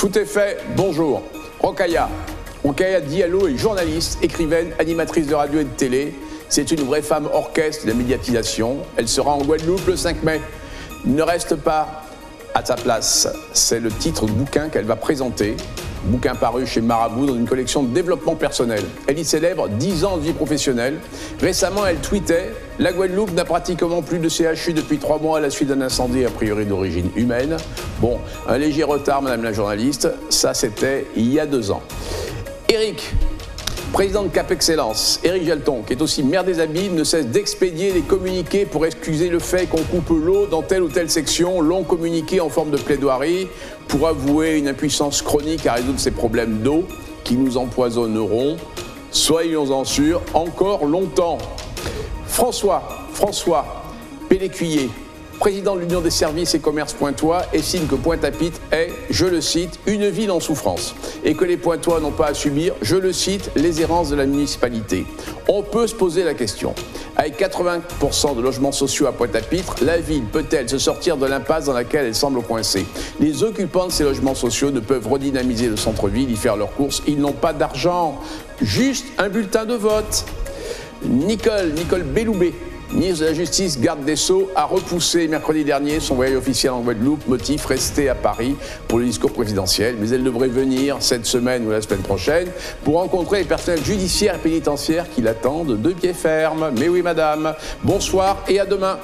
Foot est fait, bonjour. Rokaya. Rokaya Diallo est journaliste, écrivaine, animatrice de radio et de télé. C'est une vraie femme orchestre de la médiatisation. Elle sera en Guadeloupe le 5 mai. Ne reste pas à sa place. C'est le titre du bouquin qu'elle va présenter. Bouquin paru chez Marabout dans une collection de développement personnel. Elle y célèbre 10 ans de vie professionnelle. Récemment, elle tweetait La Guadeloupe n'a pratiquement plus de CHU depuis 3 mois à la suite d'un incendie a priori d'origine humaine. Bon, un léger retard, madame la journaliste. Ça, c'était il y a deux ans. Eric, président de Cap Excellence, Éric Jalton, qui est aussi maire des Habits, ne cesse d'expédier des communiqués pour excuser le fait qu'on coupe l'eau dans telle ou telle section, long communiqué en forme de plaidoirie pour avouer une impuissance chronique à résoudre ces problèmes d'eau qui nous empoisonneront, soyons-en sûrs, encore longtemps. François, François Pélécuyer, président de l'Union des services et commerces pointois, estime que Pointe-à-Pitre est, je le cite, une ville en souffrance et que les pointois n'ont pas à subir, je le cite, les errances de la municipalité. On peut se poser la question. Avec 80% de logements sociaux à Pointe-à-Pitre, la ville peut-elle se sortir de l'impasse dans laquelle elle semble coincée? Les occupants de ces logements sociaux ne peuvent redynamiser le centre-ville, y faire leurs courses. Ils n'ont pas d'argent, juste un bulletin de vote. Nicole, Nicole Belloubet, ministre de la Justice, garde des Sceaux, a repoussé mercredi dernier son voyage officiel en Guadeloupe, motif rester à Paris pour le discours présidentiel. Mais elle devrait venir cette semaine ou la semaine prochaine pour rencontrer les personnels judiciaires et pénitentiaires qui l'attendent de pied ferme. Mais oui, madame. Bonsoir et à demain.